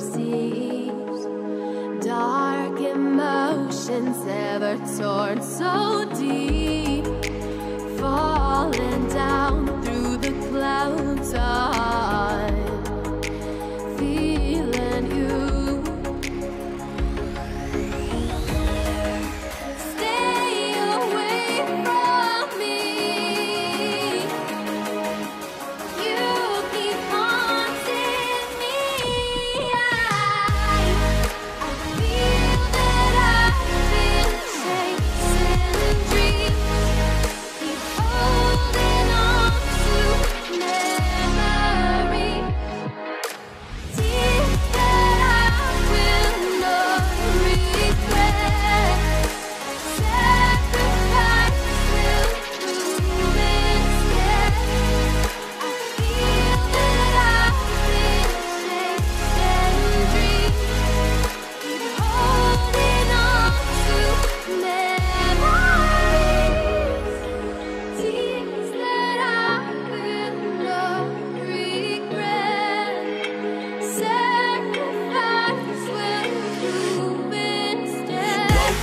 seas. Dark emotions ever torn so deep. Falling down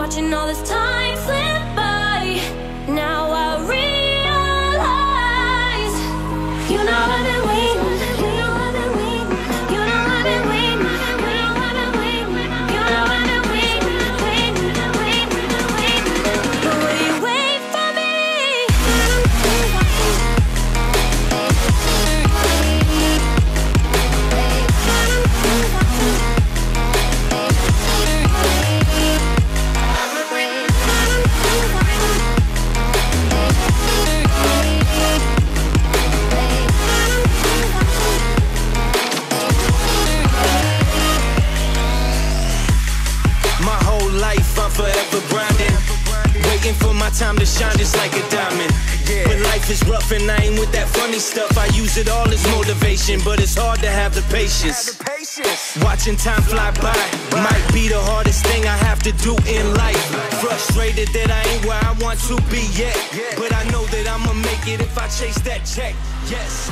Watching all this time forever grinding. Waiting for my time to shine just like a diamond. When life is rough and I ain't with that funny stuff, I use it all as motivation, but it's hard to have the patience. Watching time fly by might be the hardest thing I have to do in life. Frustrated that I ain't where I want to be yet, but I know that I'ma make it if I chase that check. Yes.